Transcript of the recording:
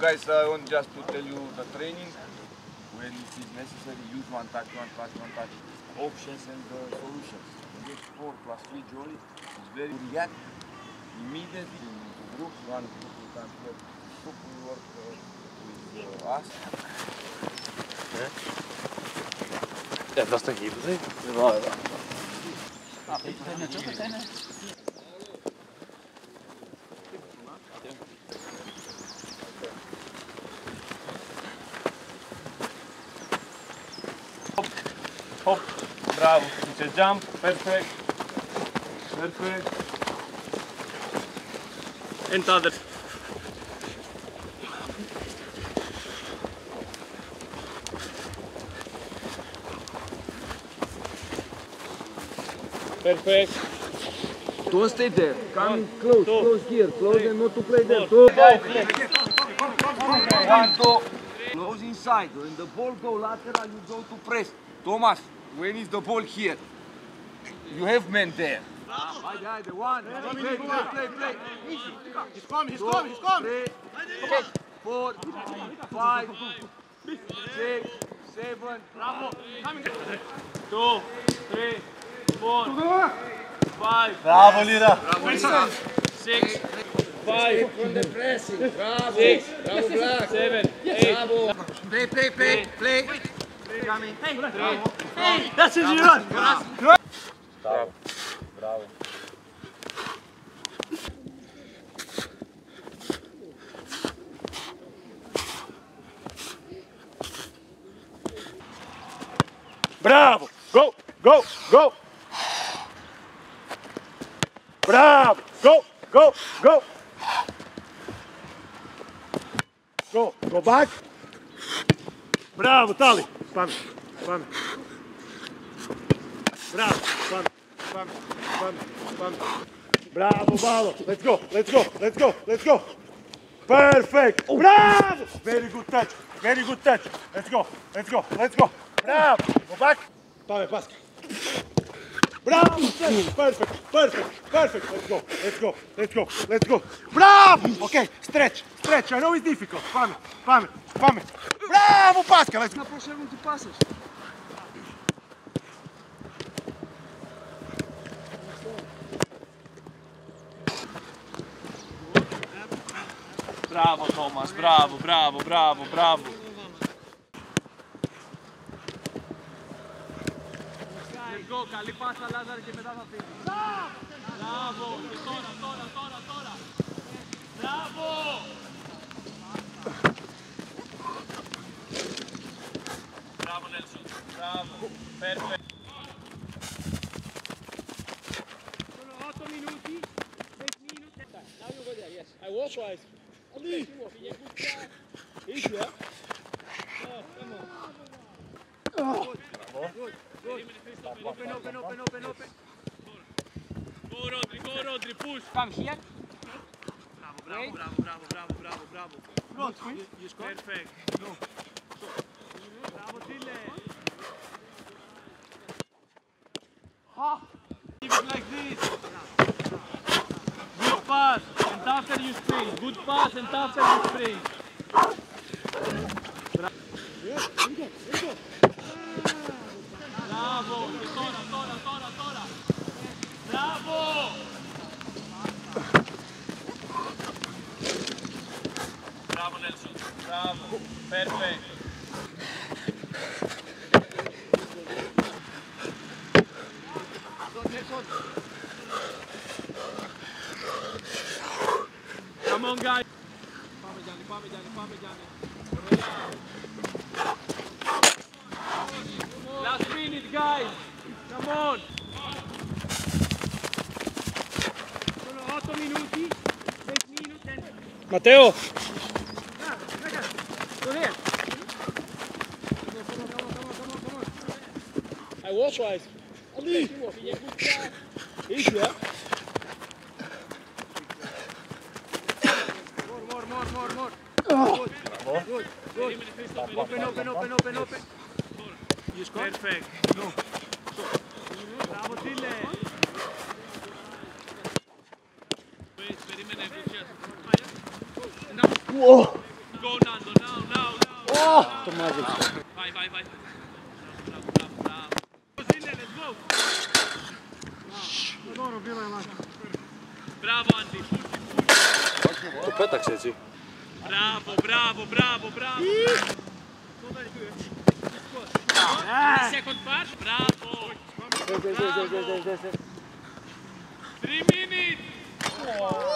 guys, I want just to tell you the training. When it is necessary, use one touch, one touch, one touch. Options and uh, solutions. Get four plus three jolly. It's very react immediately into group. One group will come here. Group will work uh, with uh, us. Etwas der Hebel sein? Hop, bravo. It's a jump, perfect. Perfect. And other. Perfect. Don't stay there. Come close, two, close here, close three, and not to play there. four, Two. five, One, two. Close inside. When the ball go lateral, you go to press. Thomas, when is the ball here? You have men there. Haydi haydi. One. Play, play, play, play. Easy. He's coming, he's Two, coming, he's coming. three, four, five, six, seven. two, three, four, five, Bravo, Lira! six, five, From the pressing. Bravo. Six. Bravo, Black. seven, eight, Bravo. Play, play, play, play. That's it, you run. Bravo. Bravo! Go! Go! Go! Bravo! Go! Go! Go! Go! Go back! Bravo, Tali! Spami! Spami! Bravo! Spami! Spami! Spami! Spami! Bravo, Malo! Let's go! Let's go! Let's go! Let's go! Perfect! Oh. Bravo! Very good touch! Very good touch! Let's go! Let's go! Let's go! Bravo! Go back! Pame, paska! Bravo! Perfect! Perfect! Perfect! Let's go! Let's go! Let's go! Let's go! Bravo! Okay, stretch! Stretch! I know it's difficult! Pame! Pame! Pame! Bravo Πάσκα! Να προσέχουν τι πάσες. Μπράβο Τόμας, μπράβο, μπράβο, μπράβο, μπράβο. Καλή πάσα Λάζαρη και μετά θα φύγει. Perfetto. 8 minuti, 6 minuti. Now you go there, yes. I walk twice. Ali! Easy, huh? Come on. Good, good. good. Open, open, open, open, open. Go, Rodri, go, Rodri, push. Come here. Bravo, bravo, bravo, bravo, bravo, bravo. Front, you, you score? Perfect. No. Bravo, Dille. Ha! Keep it like this. Good pass, and after you sprint. Good pass, and after you sprint. Bravo! Tora, tora, tora, tora! Bravo! Bravo Nelson, bravo, perfect. Come on guys. Last minute, guys. Come on. Sono 8 minuti, 6 minuti. Matteo. Ah, ragazzi. Tornia. Come on, come on, come on, come on. I watch wise. Ali. Easy, yeah? More, more, more, more, more. Good. Good, good. Open, open, open, open, open. You score? Perfect. No. Bravo, Tille. Περίμενε, Go Vai, vai, Bravo, Andi. To petak sjeci. Bravo, bravo, bravo, bravo. Second part. Bravo. Bravo. Three minutes.